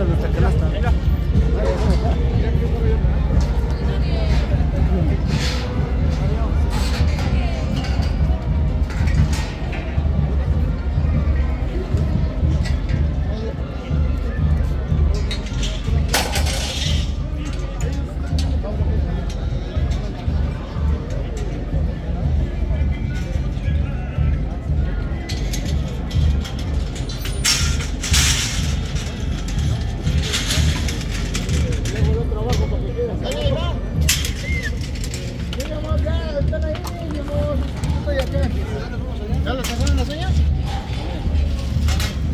ಬಂದ ತಕ್ಕನ